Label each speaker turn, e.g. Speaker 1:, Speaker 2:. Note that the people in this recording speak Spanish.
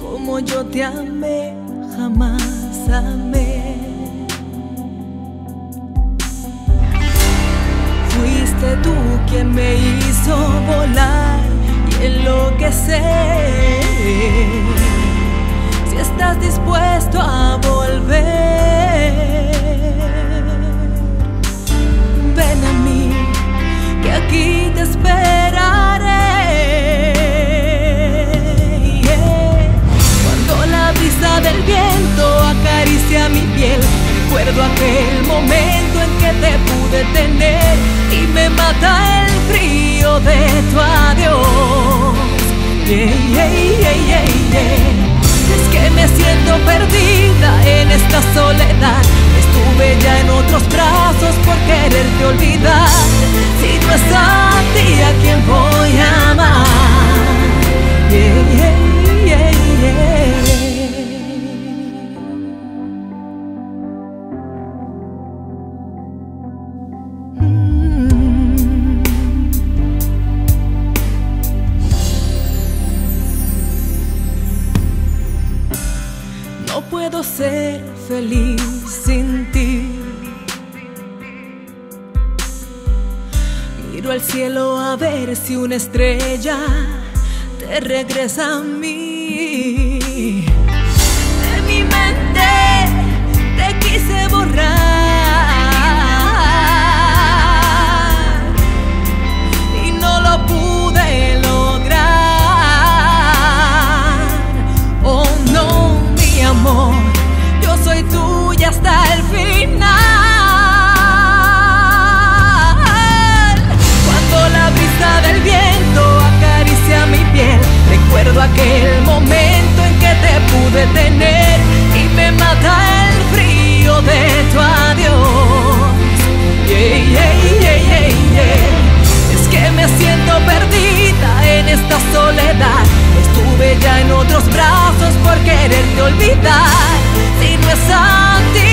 Speaker 1: Como yo te amé, jamás amé. Fuiste tú quien me hizo volar y enloquecer. Si estás dispuesto a volver. Recuerdo aquel momento en que te pude tener y me mata el frío de tu adiós. Yeah, yeah, yeah. Es que me siento perdida en esta soledad. Estuve ya en otros brazos por quererte olvidar. Si no es a ti a quien voy a puedo ser feliz sin ti. Miro al cielo a ver si una estrella te regresa a mí. De mi mente te quise borrar quererte olvidar si no es a.